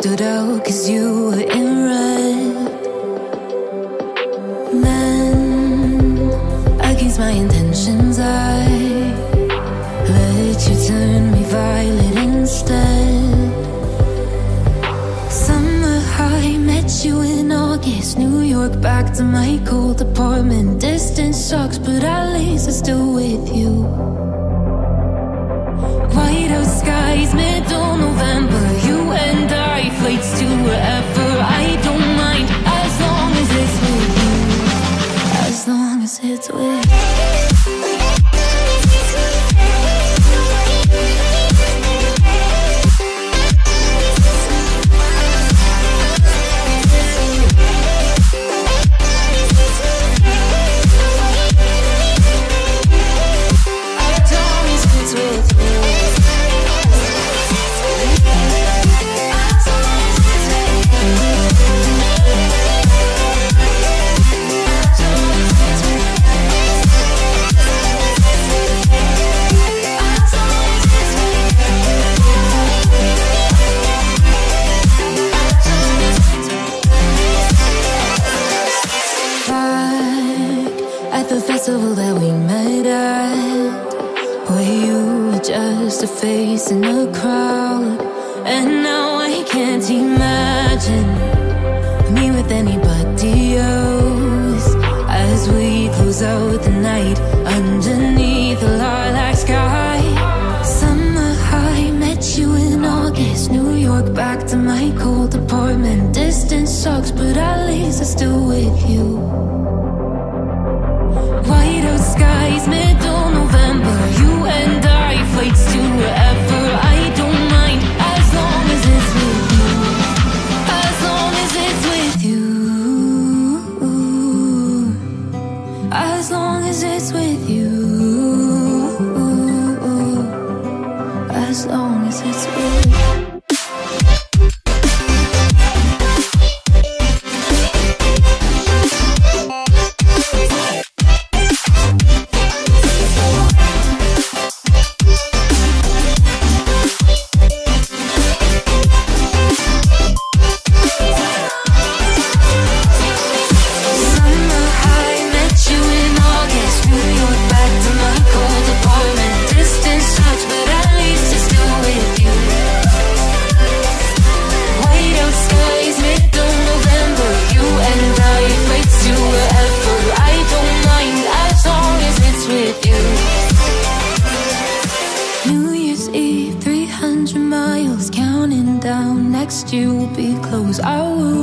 stood out cause you were in August. New York, back to my cold apartment. Distance sucks, but at least I'm still with you. White out skies, middle November. You and I, flights to wherever. I don't mind as long as it's with you. As long as it's with As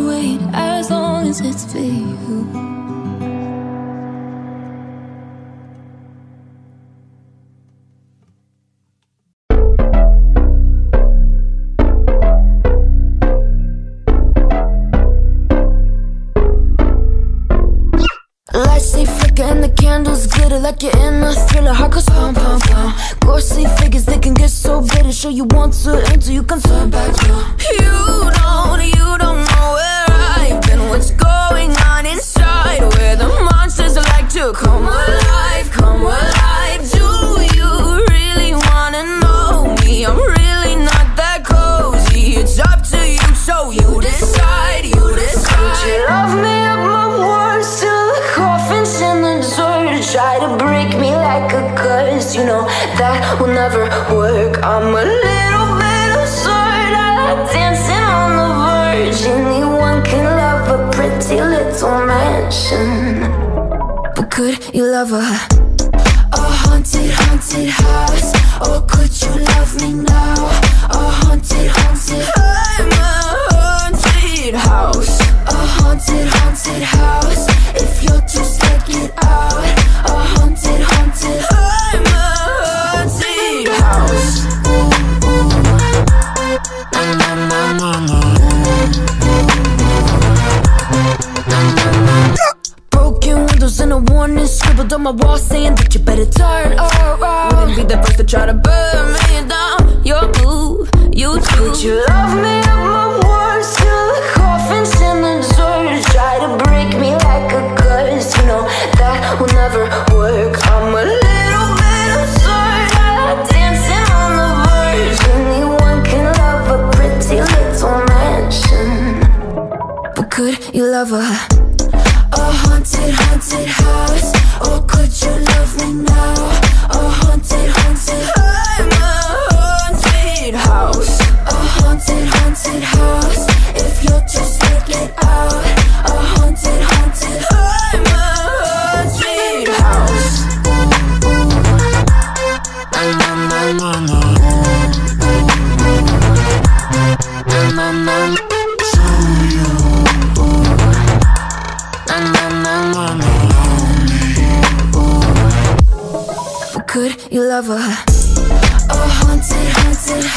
wait as long as it's for you. Like you're in a thriller. Heart goes pum pum pum. Ghostly figures they can get so bitter. Show you want to until you can turn back. You don't, you don't What's going on inside? Where the monsters like to come alive, come alive. Do you really wanna know me? I'm really not that cozy. It's up to you, so you decide. You decide. Would you love me at my worst till the coffin's in the dirt? Try to break me like a curse. You know that will never work. I'm a pretty mansion. But could you love a a haunted, haunted house? Or could you love me now? A haunted, haunted I'm a haunted house A haunted, haunted house If you're too scared, get out A haunted, haunted I'm a haunted house Na, na, na, na, on my wall saying that you better turn around. Wouldn't be the first to try to burn me down. Your move, you choose. You love me at my worst? Till the coffin's in the dirt. Try to break me like a curse. You know that will never work. I'm a little bit absurd. I'm dancing on the verge. Anyone can love a pretty little mansion. But could you love a could you love a oh, a haunted, haunted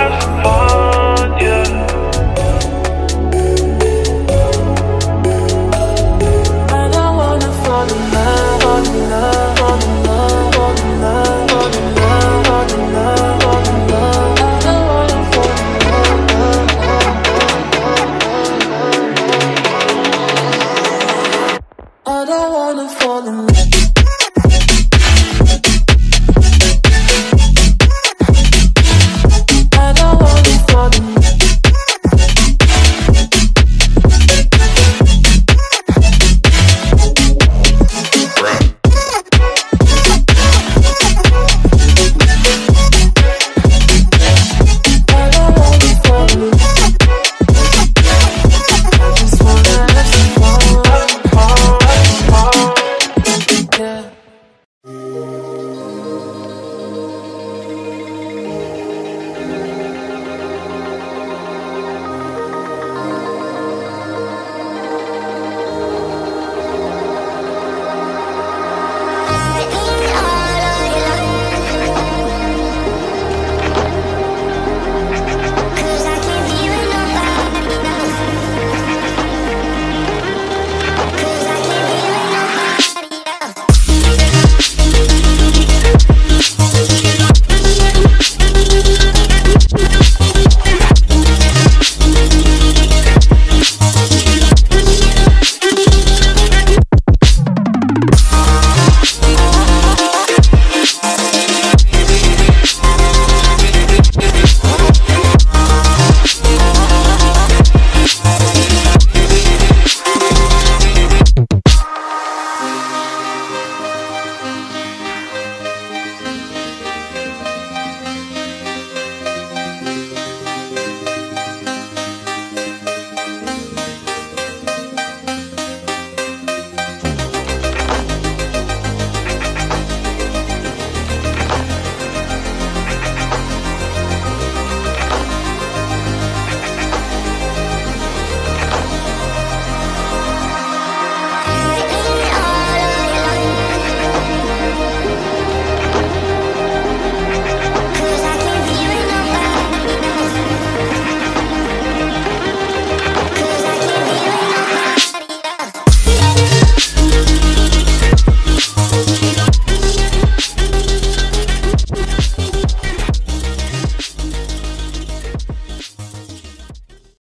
I don't wanna fall in love.